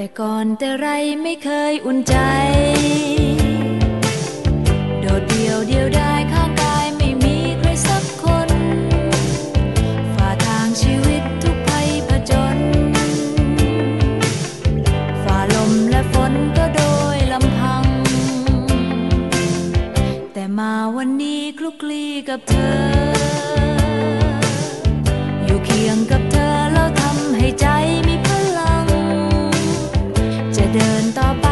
แต่ก่อนแต่ไรไม่เคยอุ่นใจ โดดเดียวเดียวได้ข้างกายไม่มีใครสักคน ฝ่าทางชีวิตทุกภัยผจญฝ่าลมและฝนก็โดยลำพัง แต่มาวันนี้คลุกคลีกับเธอ dan tak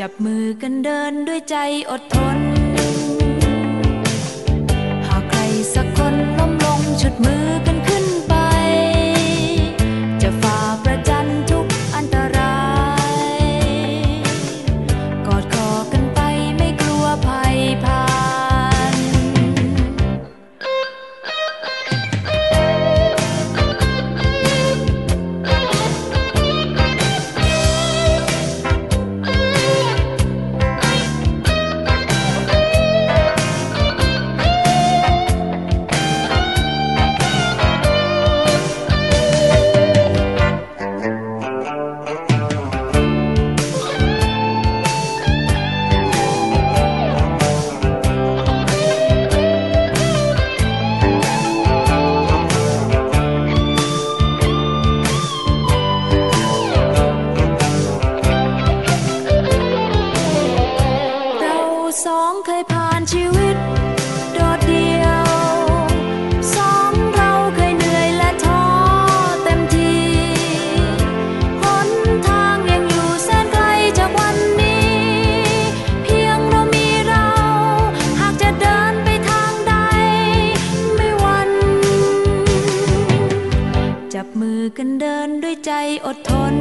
จับมือกันเดินด้วยใจอดทน หากใครสักคน จับมือกันเดินด้วยใจอดทน